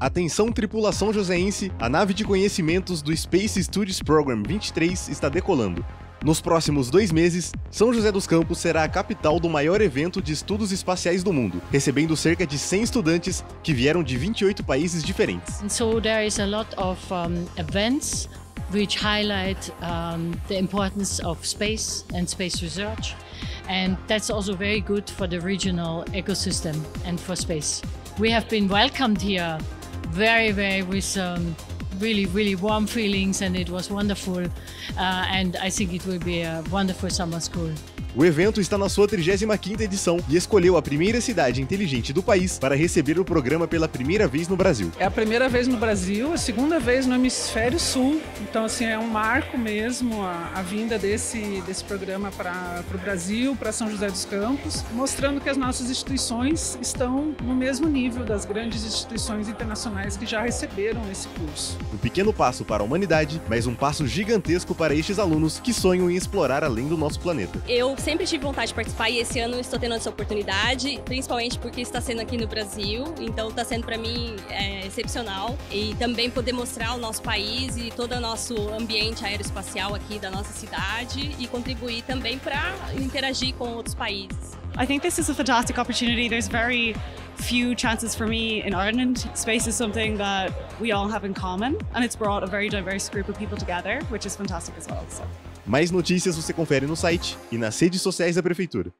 Atenção tripulação joseense, a nave de conhecimentos do Space Studies Program 23 está decolando. Nos próximos dois meses, São José dos Campos será a capital do maior evento de estudos espaciais do mundo, recebendo cerca de 100 estudantes que vieram de 28 países diferentes. So there is a lot of um, events which highlight um, the importance of space and space research. And that's also very good for the regional ecosystem and for space. We have been welcomed here very, very with um, really, really warm feelings, and it was wonderful. Uh, and I think it will be a wonderful summer school. O evento está na sua 35ª edição e escolheu a primeira cidade inteligente do país para receber o programa pela primeira vez no Brasil. É a primeira vez no Brasil, a segunda vez no Hemisfério Sul. Então, assim, é um marco mesmo a, a vinda desse, desse programa para o Brasil, para São José dos Campos, mostrando que as nossas instituições estão no mesmo nível das grandes instituições internacionais que já receberam esse curso. Um pequeno passo para a humanidade, mas um passo gigantesco para estes alunos que sonham em explorar além do nosso planeta. Eu sempre tive vontade de participar e esse ano estou tendo essa oportunidade, principalmente porque está sendo aqui no Brasil, então está sendo para mim é, excepcional e também poder mostrar o nosso país e todo o nosso ambiente aeroespacial aqui da nossa cidade e contribuir também para interagir com outros países. I think this is a fantastic opportunity. There's very few chances for me in Ireland. Space is something that we all have in common, and it's brought a very diverse group of people together, which is fantastic as well. So. Mais notícias você confere no site e nas redes sociais da Prefeitura.